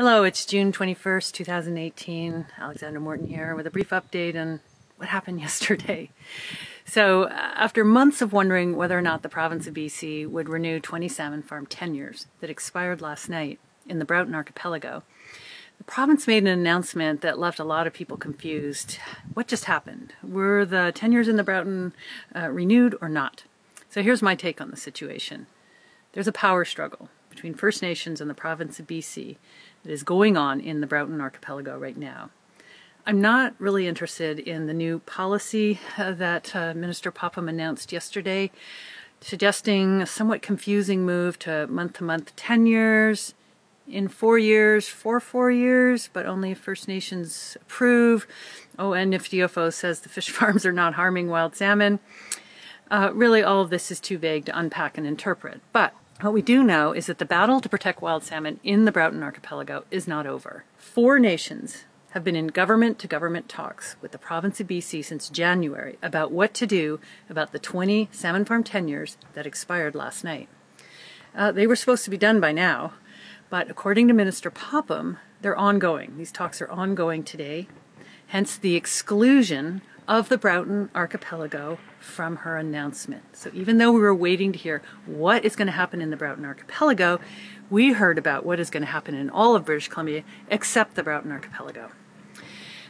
Hello, it's June 21st, 2018. Alexandra Morton here with a brief update on what happened yesterday. So, uh, after months of wondering whether or not the province of BC would renew 20 salmon farm tenures that expired last night in the Broughton Archipelago, the province made an announcement that left a lot of people confused. What just happened? Were the tenures in the Broughton uh, renewed or not? So, here's my take on the situation. There's a power struggle between First Nations and the province of BC that is going on in the Broughton Archipelago right now. I'm not really interested in the new policy uh, that uh, Minister Popham announced yesterday, suggesting a somewhat confusing move to month-to-month tenures in four years for four years, but only if First Nations approve. Oh, and if DFO says the fish farms are not harming wild salmon. Uh, really, all of this is too vague to unpack and interpret. But what we do know is that the battle to protect wild salmon in the Broughton Archipelago is not over. Four nations have been in government to government talks with the province of BC since January about what to do about the 20 salmon farm tenures that expired last night. Uh, they were supposed to be done by now, but according to Minister Popham, they're ongoing. These talks are ongoing today, hence the exclusion of the Broughton Archipelago from her announcement. So even though we were waiting to hear what is going to happen in the Broughton Archipelago, we heard about what is going to happen in all of British Columbia except the Broughton Archipelago.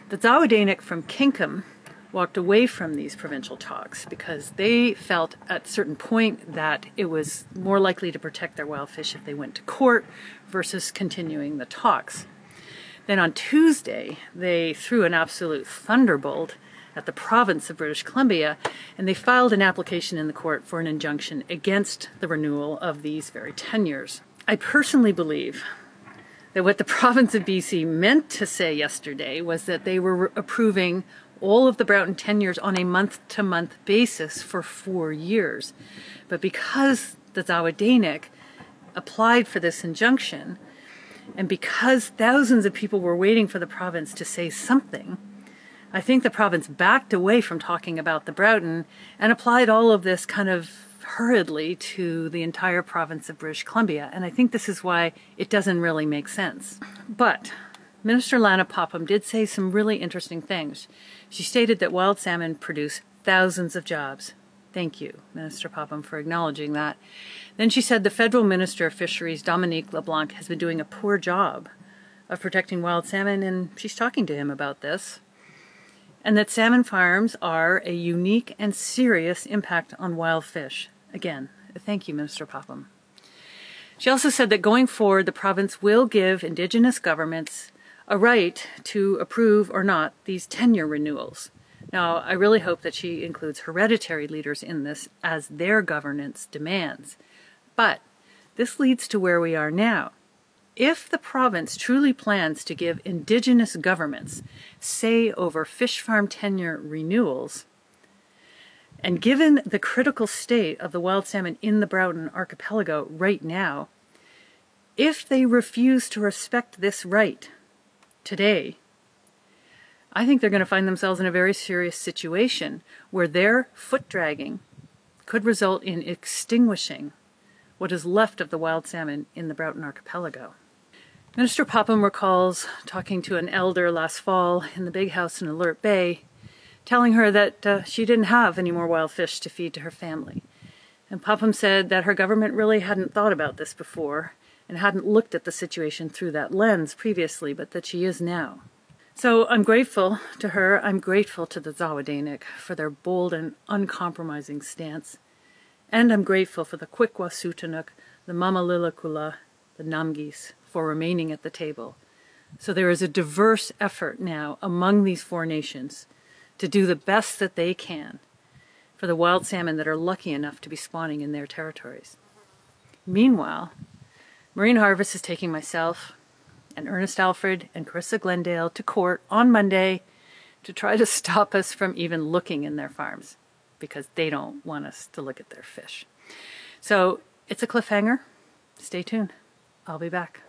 The Dzawadinuk from Kingcome walked away from these provincial talks because they felt at a certain point that it was more likely to protect their wild fish if they went to court versus continuing the talks. Then on Tuesday, they threw an absolute thunderbolt at the province of British Columbia, and they filed an application in the court for an injunction against the renewal of these very tenures. I personally believe that what the province of BC meant to say yesterday was that they were approving all of the Broughton tenures on a month-to-month basis for four years. But because the Dzawadinuk applied for this injunction, and because thousands of people were waiting for the province to say something, I think the province backed away from talking about the Broughton and applied all of this kind of hurriedly to the entire province of British Columbia. And I think this is why it doesn't really make sense. But Minister Lana Popham did say some really interesting things. She stated that wild salmon produce thousands of jobs. Thank you, Minister Popham, for acknowledging that. Then she said the federal Minister of Fisheries, Dominic LeBlanc, has been doing a poor job of protecting wild salmon, and she's talking to him about this and that salmon farms are a unique and serious impact on wild fish. Again, thank you, Minister Popham. She also said that going forward, the province will give Indigenous governments a right to approve or not these tenure renewals. Now, I really hope that she includes hereditary leaders in this as their governance demands. But this leads to where we are now. If the province truly plans to give indigenous governments say over fish farm tenure renewals, and given the critical state of the wild salmon in the Broughton Archipelago right now, if they refuse to respect this right today, I think they're going to find themselves in a very serious situation where their foot dragging could result in extinguishing what is left of the wild salmon in the Broughton Archipelago. Minister Popham recalls talking to an elder last fall in the big house in Alert Bay, telling her that uh, she didn't have any more wild fish to feed to her family. And Popham said that her government really hadn't thought about this before and hadn't looked at the situation through that lens previously, but that she is now. So I'm grateful to her, I'm grateful to the Dzawadinuk for their bold and uncompromising stance, and I'm grateful for the Quikwasutunuk, the Mamalilakula, the Namgis, for remaining at the table. So there is a diverse effort now among these four nations to do the best that they can for the wild salmon that are lucky enough to be spawning in their territories. Meanwhile, Marine Harvest is taking myself and Ernest Alfred and Carissa Glendale to court on Monday to try to stop us from even looking in their farms because they don't want us to look at their fish. So it's a cliffhanger. Stay tuned. I'll be back.